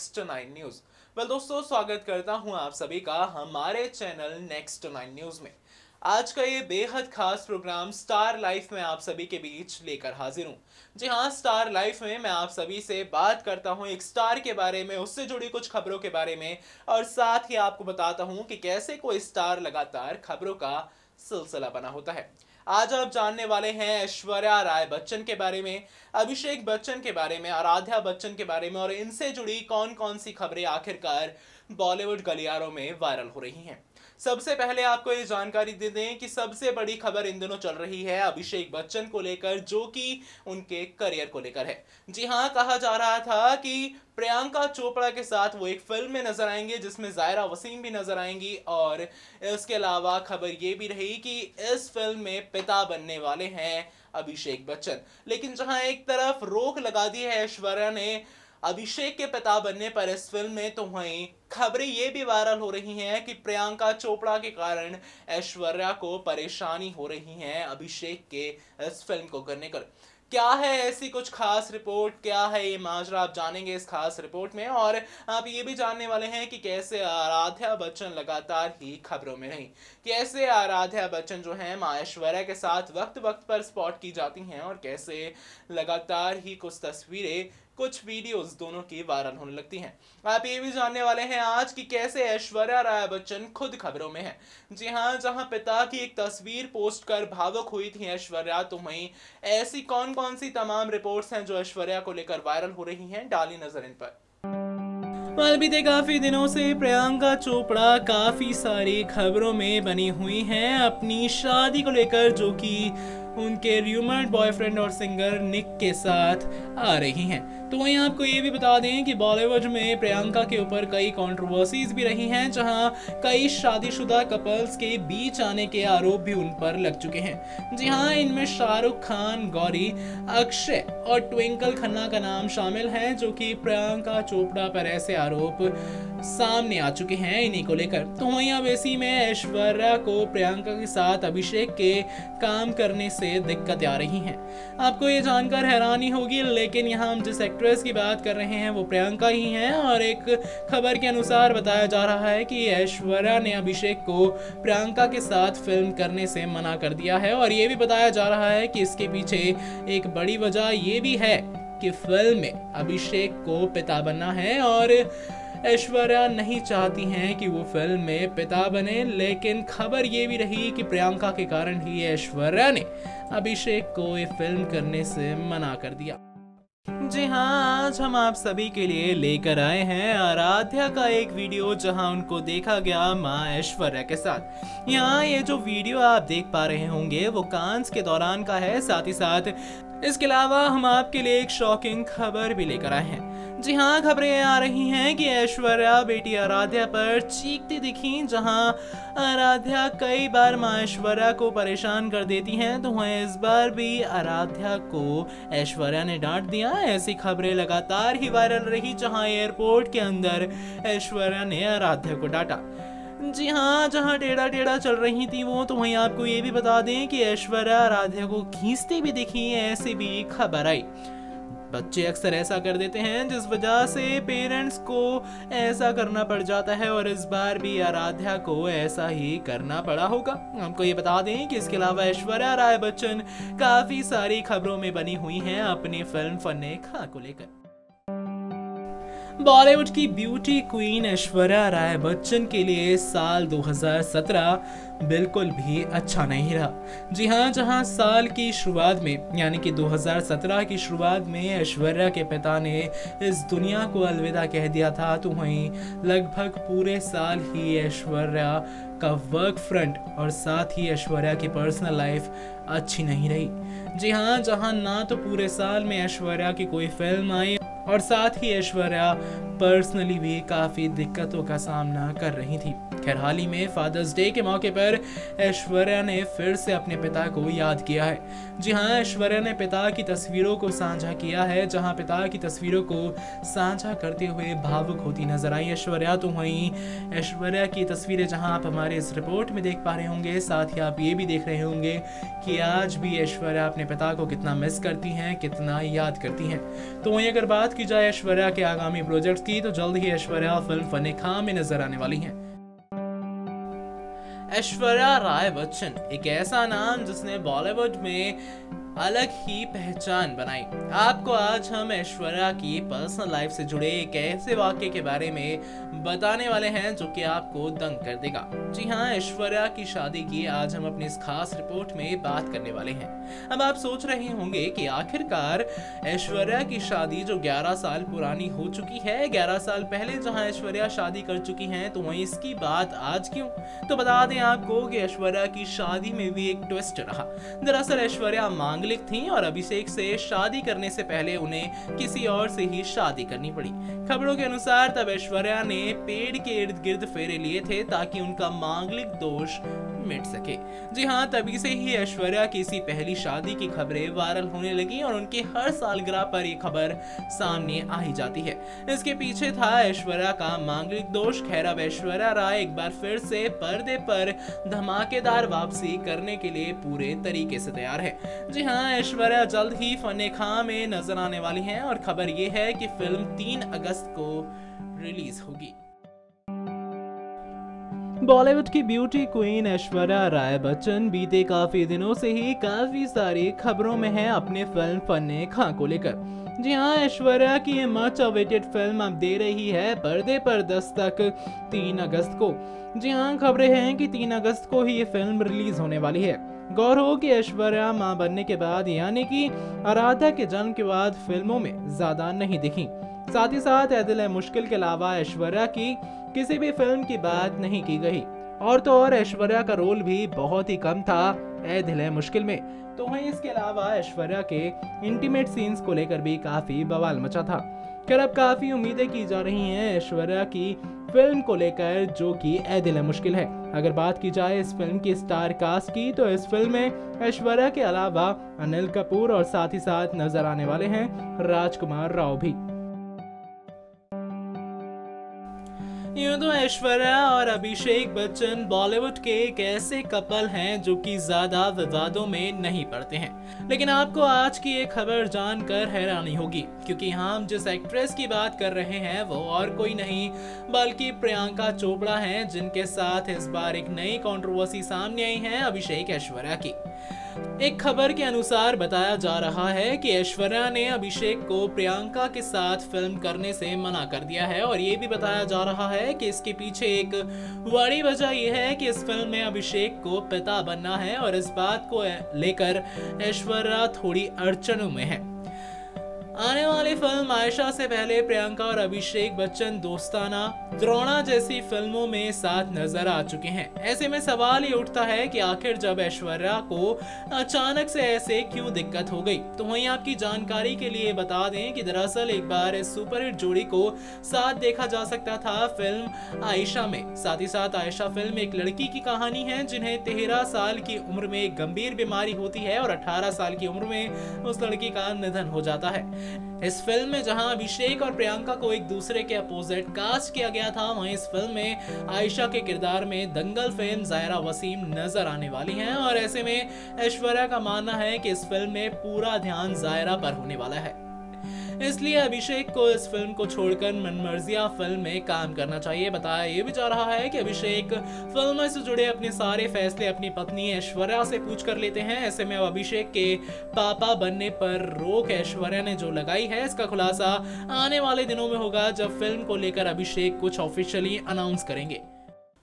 Next nine news well दोस्तों, स्वागत करता हूँ आप सभी का हमारे चैनल नेक्स्ट नाइन न्यूज़ में। आज का ये बेहद खास प्रोग्राम स्टार लाइफ में आप सभी के बीच लेकर हाजिर हूँ। जी हाँ स्टार लाइफ में मैं आप सभी से बात करता हूँ एक स्टार के बारे में, उससे जुड़ी कुछ खबरों के बारे में, और साथ ही आपको बताता हूँ कि कैसे कोई स्टार लगातार खबरों का सिलसिला बना होता है। आज आप जानने वाले हैं ऐश्वर्या राय बच्चन के बारे में, अभिषेक बच्चन के बारे में, आराध्या बच्चन के बारे में और इनसे जुड़ी कौन कौन सी खबरें आखिरकार बॉलीवुड गलियारों में वायरल हो रही हैं। सबसे पहले आपको ये जानकारी दे दें कि सबसे बड़ी खबर इन दिनों चल रही है अभिषेक बच्चन को लेकर, जो कि उनके करियर को लेकर है। जी हाँ कहा जा रहा था कि प्रियंका चोपड़ा के साथ वो एक फ़िल्म में नज़र आएँगे, जिसमें जायरा वसीम भी नज़र आएँगी और इसके अलावा खबर ये भी रही कि इस फ़िल्म में पिता बनने वाले हैं अभिषेक बच्चन। लेकिन जहाँ एक तरफ़ रोक लगा दी है ऐश्वर्या ने अभिषेक के पिता बनने पर इस फ़िल्म में तो वहीं खबरें ये भी वायरल हो रही हैं कि प्रियंका चोपड़ा के कारण ऐश्वर्या को परेशानी हो रही है अभिषेक के इस फ़िल्म को करने कर क्या है ऐसी कुछ खास रिपोर्ट क्या है ये माजरा? आप जानेंगे इस खास रिपोर्ट में और आप ये भी जानने वाले हैं कि कैसे आराध्या बच्चन लगातार ही खबरों में रही। कैसे आराध्या बच्चन जो है माँ ऐश्वर्या के साथ वक्त वक्त पर स्पॉट की जाती हैं और कैसे लगातार ही कुछ तस्वीरें कुछ वीडियोस दोनों की वायरल होने लगती हैं। आप ये भी जानने वाले हैं आज कि कैसे ऐश्वर्या राय बच्चन खुद खबरों में है। जी हाँ जहाँ पिता की एक तस्वीर पोस्ट कर भावुक हुई थी ऐश्वर्या तो वहीं ऐसी कौन कौन सी तमाम रिपोर्ट्स हैं जो ऐश्वर्या को लेकर वायरल हो रही हैं, डाली नज़र इन पर। बीते काफ़ी दिनों से प्रियंका चोपड़ा काफ़ी सारी खबरों में बनी हुई हैं। अपनी शादी को लेकर जो कि उनके र्यूमर्ड बॉयफ्रेंड और सिंगर निक के साथ आ रही हैं। तो वहीं आपको ये भी बता दें कि बॉलीवुड में प्रियंका के ऊपर कई कंट्रोवर्सीज भी रही हैं, जहाँ कई शादीशुदा कपल्स के बीच आने के आरोप भी उन पर लग चुके हैं। जी हाँ इनमें शाहरुख खान, गौरी, अक्षय और ट्विंकल खन्ना का नाम शामिल है, जो कि प्रियंका चोपड़ा पर ऐसे आरोप सामने आ चुके हैं इन्हीं को लेकर। तो वहीं अब इसी में ऐश्वर्या को प्रियंका के साथ अभिषेक के काम करने से दिक्कत आ रही हैं। आपको ये जानकर हैरानी होगी, लेकिन यहाँ हम जिस एक्ट्रेस की बात कर रहे हैं, वो प्रियंका ही हैं, और एक खबर के अनुसार बताया जा रहा है कि ऐश्वर्या ने अभिषेक को प्रियंका के साथ फ़िल्म करने से मना कर दिया है, और ये भी बताया जा रहा है कि इसके पीछे एक बड़ी वजह ये भी है कि फ़िल्म में अभिषेक को पिता बनना है, और ऐश्वर्या नहीं चाहती हैं कि वो फ़िल्म में पिता बने, लेकिन खबर ये भी रही कि प्रियंका के कारण ही ऐश्वर्या ने अभिषेक को ये फ़िल्म करने से मना कर दिया। जी हाँ आज हम आप सभी के लिए लेकर आए हैं आराध्या का एक वीडियो जहाँ उनको देखा गया माँ ऐश्वर्या के साथ। यहाँ ये जो वीडियो आप देख पा रहे होंगे, वो कांस के दौरान का है, साथ ही साथ इसके अलावा हम आपके लिए एक शॉकिंग खबर भी लेकर आए हैं। जी हाँ खबरें आ रही हैं कि ऐश्वर्या, बेटी आराध्या पर चीखती दिखी, जहाँ आराध्या कई बार माँ ऐश्वर्या को परेशान कर देती हैं। तो वहीं इस बार भी आराध्या को ऐश्वर्या ने डांट दिया। ऐसी खबरें लगातार ही वायरल रही, जहाँ एयरपोर्ट के अंदर ऐश्वर्या ने आराध्या को डांटा। जी हाँ जहाँ टेढ़ा टेढ़ा चल रही थी वो तो वहीं आपको ये भी बता दें कि ऐश्वर्या आराध्या को खींचती भी दिखी, ऐसी भी खबर आई। बच्चे अक्सर ऐसा कर देते हैं, जिस वजह से पेरेंट्स को ऐसा करना पड़ जाता है और इस बार भी आराध्या को ऐसा ही करना पड़ा होगा। आपको ये बता दें कि इसके अलावा ऐश्वर्या राय बच्चन काफ़ी सारी खबरों में बनी हुई हैं अपनी फ़िल्म फन खा को लेकर। बॉलीवुड की ब्यूटी क्वीन ऐश्वर्या राय बच्चन के लिए साल 2017 बिल्कुल भी अच्छा नहीं रहा। जी हाँ जहाँ साल की शुरुआत में, यानी कि 2017 की शुरुआत में ऐश्वर्या के पिता ने इस दुनिया को अलविदा कह दिया था तो वहीं लगभग पूरे साल ही ऐश्वर्या का वर्क फ्रंट और साथ ही ऐश्वर्या की पर्सनल लाइफ अच्छी नहीं रही। जी हाँ जहाँ ना तो पूरे साल में ऐश्वर्या की कोई फ़िल्म आई और साथ ही ऐश्वर्या पर्सनली भी काफ़ी दिक्कतों का सामना कर रही थी। खैर, हाल ही में फादर्स डे के मौके पर ऐश्वर्या ने फिर से अपने पिता को याद किया है। जी हाँ ऐश्वर्या ने पिता की तस्वीरों को साझा किया है, जहाँ पिता की तस्वीरों को साझा करते हुए भावुक होती नज़र आई। ऐश्वर्या तो वहीं ऐश्वर्या की तस्वीरें जहाँ आप हमारे इस रिपोर्ट में देख पा रहे होंगे, साथ ही आप ये भी देख रहे होंगे कि आज भी ऐश्वर्या अपने पिता को कितना मिस करती हैं, कितना याद करती हैं। तो वहीं अगर बात की जाए ऐश्वर्या के आगामी प्रोजेक्ट्स की तो जल्द ही ऐश्वर्या फ़िल्म फने खां में नज़र आने वाली हैं। ऐश्वर्या राय बच्चन, एक ऐसा नाम जिसने बॉलीवुड में अलग ही पहचान बनाई। आपको आज हम ऐश्वर्या की पर्सनल लाइफ से जुड़े एक ऐसे वाक्य के बारे में बताने वाले हैं जो कि आपको दंग कर देगा। जी हाँ ऐश्वर्या की शादी की आज हम अपनी इस खास रिपोर्ट में बात करने वाले हैं। अब आप सोच रहे होंगे कि आखिरकार ऐश्वर्या की शादी जो 11 साल पुरानी हो चुकी है 11 साल पहले जहाँ ऐश्वर्या शादी कर चुकी हैं तो वहीं इसकी बात आज क्यों? तो बता दें आपको कि ऐश्वर्या की शादी में भी एक ट्विस्ट रहा। दरअसल ऐश्वर्या मांगलिक मांगलिक थीं और अभिषेक से शादी करने से पहले उन्हें किसी और से ही शादी करनी पड़ी। खबरों के अनुसार तब ऐश्वर्या ने पेड़ के इर्द गिर्द फेरे लिए थे ताकि उनका मांगलिक दोष मिट सके। जी हाँ तभी से ही ऐश्वर्या की इसी पहली शादी की खबरें वायरल होने लगी और उनके हर सालगिरह पर ये खबर सामने आ ही जाती है। इसके पीछे था ऐश्वर्या का मांगलिक दोष। खैर अब ऐश्वर्या राय एक बार फिर से पर्दे पर धमाकेदार वापसी करने के लिए पूरे तरीके से तैयार है। जी हाँ ऐश्वर्या जल्द ही फने खां में नज़र आने वाली हैं और खबर ये है कि फ़िल्म तीन अगस्त को रिलीज़ होगी। बॉलीवुड की ब्यूटी क्वीन ऐश्वर्या, राय बच्चन, बीते काफ़ी दिनों से ही काफ़ी सारी खबरों में है अपने फ़िल्म फन्ने खां को लेकर। जी हाँ ऐश्वर्या की ये मच अवेटेड फ़िल्म अब दे रही है पर्दे पर दस्तक तीन अगस्त को। जी हाँ खबरें हैं कि तीन अगस्त को ही ये फ़िल्म रिलीज़ होने वाली है। गौर हो कि ऐश्वर्या माँ बनने के बाद, यानी कि आराधा के जन्म के बाद, फ़िल्मों में ज़्यादा नहीं दिखी। साथ ही साथ ऐदिल मुश्किल के अलावा ऐश्वर्या की किसी भी फ़िल्म की बात नहीं की गई। और तो और, ऐश्वर्या का रोल भी बहुत ही कम था ए दिल है मुश्किल में। तो वहीं इसके अलावा, ऐश्वर्या के इंटीमेट सीन्स को लेकर भी काफ़ी बवाल मचा था। खैर अब काफ़ी उम्मीदें की जा रही हैं ऐश्वर्या की फ़िल्म को लेकर, जो कि ए दिल मुश्किल है। अगर बात की जाए इस फ़िल्म की स्टार कास्ट की तो इस फ़िल्म में ऐश्वर्या के अलावा अनिल कपूर और साथ ही साथ नज़र आने वाले हैं राजकुमार राव भी। यूँ तो ऐश्वर्या और अभिषेक बच्चन, बॉलीवुड के एक ऐसे कपल हैं जो कि ज़्यादा विवादों में नहीं पड़ते हैं। लेकिन आपको आज की एक खबर जानकर हैरानी होगी, क्योंकि हम जिस एक्ट्रेस की बात कर रहे हैं, वो और कोई नहीं, बल्कि प्रियंका चोपड़ा हैं, जिनके साथ इस बार एक नई कंट्रोवर्सी सामने आई है अभिषेक ऐश्वर्या की। एक खबर के अनुसार बताया जा रहा है कि ऐश्वर्या ने अभिषेक को प्रियंका के साथ फ़िल्म करने से मना कर दिया है और ये भी बताया जा रहा है कि इसके पीछे एक बड़ी वजह यह है कि इस फ़िल्म में अभिषेक को पिता बनना है और इस बात को लेकर ऐश्वर्या थोड़ी अड़चनों में है। आने वाली फ़िल्म आयशा से पहले प्रियंका और अभिषेक बच्चन दोस्ताना द्रोणा जैसी फ़िल्मों में साथ नज़र आ चुके हैं। ऐसे में सवाल ये उठता है कि आखिर जब ऐश्वर्या को अचानक से ऐसे क्यों दिक्कत हो गई? तो वहीं आपकी जानकारी के लिए बता दें कि दरअसल एक बार इस सुपरहिट जोड़ी को साथ देखा जा सकता था फ़िल्म आयशा में। साथ ही साथ आयशा फ़िल्म एक लड़की की कहानी है, जिन्हें तेरह साल की उम्र में गंभीर बीमारी होती है और अठारह साल की उम्र में उस लड़की का निधन हो जाता है। इस फ़िल्म में जहाँ अभिषेक और प्रियंका को एक दूसरे के अपोजिट कास्ट किया गया था, वहीं इस फ़िल्म में आयशा के किरदार में दंगल फ़िल्म जायरा वसीम नज़र आने वाली हैं और ऐसे में ऐश्वर्या का मानना है कि इस फ़िल्म में पूरा ध्यान जायरा पर होने वाला है। इसलिए अभिषेक को इस फ़िल्म को छोड़कर मनमर्जिया फ़िल्म में काम करना चाहिए। बताया ये भी जा रहा है कि अभिषेक फ़िल्म से जुड़े अपने सारे फैसले अपनी पत्नी ऐश्वर्या से पूछ कर लेते हैं। ऐसे में अब अभिषेक के पापा बनने पर रोक ऐश्वर्या ने जो लगाई है, इसका खुलासा आने वाले दिनों में होगा, जब फ़िल्म को लेकर अभिषेक कुछ ऑफिशियली अनाउंस करेंगे।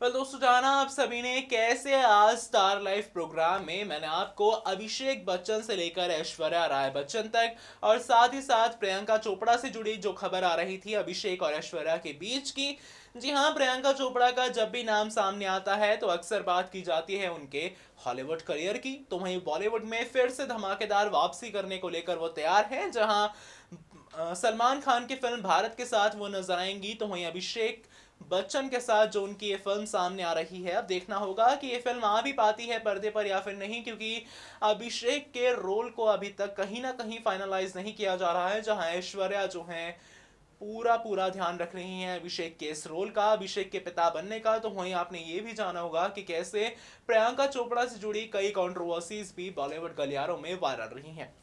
Well, दोस्तों जाना आप सभी ने कैसे आज स्टार लाइफ प्रोग्राम में मैंने आपको अभिषेक बच्चन से लेकर ऐश्वर्या राय बच्चन तक और साथ ही साथ प्रियंका चोपड़ा से जुड़ी जो खबर आ रही थी अभिषेक और ऐश्वर्या के बीच की। जी हाँ प्रियंका चोपड़ा का जब भी नाम सामने आता है तो अक्सर बात की जाती है उनके हॉलीवुड करियर की। तो वहीं बॉलीवुड में फिर से धमाकेदार वापसी करने को लेकर वो तैयार है जहाँ सलमान खान की फ़िल्म भारत के साथ वो नज़र आएँगी। तो वहीं अभिषेक बच्चन के साथ जो उनकी ये फ़िल्म सामने आ रही है, अब देखना होगा कि ये फ़िल्म आ भी पाती है पर्दे पर या फिर नहीं, क्योंकि अभिषेक के रोल को अभी तक कहीं ना कहीं फाइनलाइज नहीं किया जा रहा है, जहाँ ऐश्वर्या जो है, पूरा पूरा ध्यान रख रही हैं अभिषेक के इस रोल का, अभिषेक के पिता बनने का। तो वहीं आपने ये भी जाना होगा कि कैसे प्रियंका चोपड़ा से जुड़ी कई कॉन्ट्रोवर्सीज भी बॉलीवुड गलियारों में वायरल रही हैं।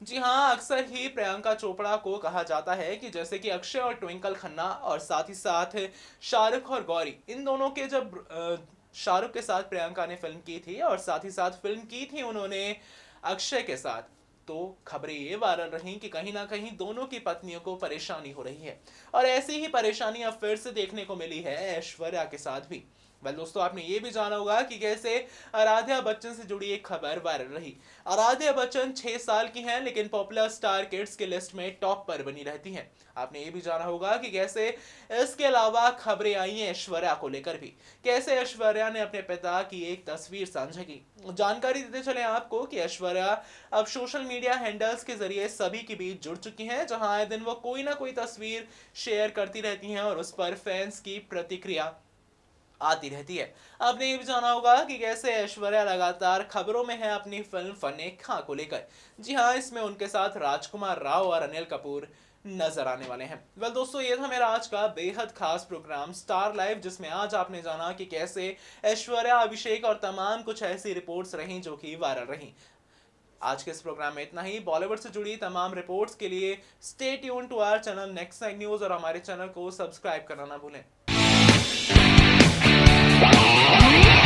जी हाँ अक्सर ही प्रियंका चोपड़ा को कहा जाता है कि जैसे कि अक्षय और ट्विंकल खन्ना और साथ ही साथ शाहरुख और गौरी, इन दोनों के जब शाहरुख के साथ प्रियंका ने फ़िल्म की थी और साथ ही साथ फ़िल्म की थी उन्होंने अक्षय के साथ तो खबरें ये वायरल रही कि कहीं ना कहीं दोनों की पत्नियों को परेशानी हो रही है। और ऐसी ही परेशानी अब फिर से देखने को मिली है ऐश्वर्या के साथ भी। वेल दोस्तों, आपने ये भी जाना होगा कि कैसे आराध्या बच्चन से जुड़ी एक खबर वायरल रही। आराध्या बच्चन छह साल की हैं, लेकिन पॉपुलर स्टार किड्स के लिस्ट में टॉप पर बनी रहती हैं। आपने ये भी जाना होगा कि कैसे इसके अलावा खबरें आई हैं ऐश्वर्या को लेकर भी। कैसे ऐश्वर्या ने अपने पिता की एक तस्वीर साझा की। जानकारी देते चले आपको कि ऐश्वर्या अब सोशल मीडिया हैंडल्स के ज़रिए सभी के बीच जुड़ चुकी हैं, जहाँ आए दिन वो कोई ना कोई तस्वीर शेयर करती रहती हैं और उस पर फैंस की प्रतिक्रिया आती रहती है। आपने ये भी जाना होगा कि कैसे ऐश्वर्या लगातार खबरों में है अपनी फ़िल्म फने खां को लेकर। जी हाँ इसमें उनके साथ राजकुमार राव और अनिल कपूर नज़र आने वाले हैं। वेल दोस्तों, ये था मेरा आज का बेहद खास प्रोग्राम स्टार लाइव जिसमें आज आपने जाना कि कैसे ऐश्वर्या, अभिषेक और तमाम कुछ ऐसी रिपोर्ट्स रहीं जो कि वायरल रहीं। आज के इस प्रोग्राम में इतना ही। बॉलीवुड से जुड़ी तमाम रिपोर्ट्स के लिए stay tune to our channel next news और हमारे चैनल को सब्सक्राइब करना ना भूलें। Yeah.